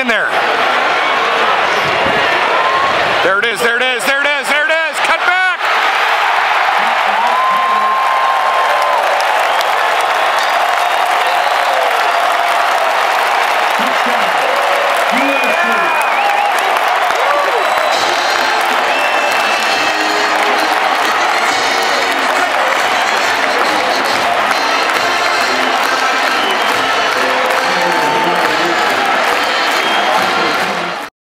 in there. There it is, there it is.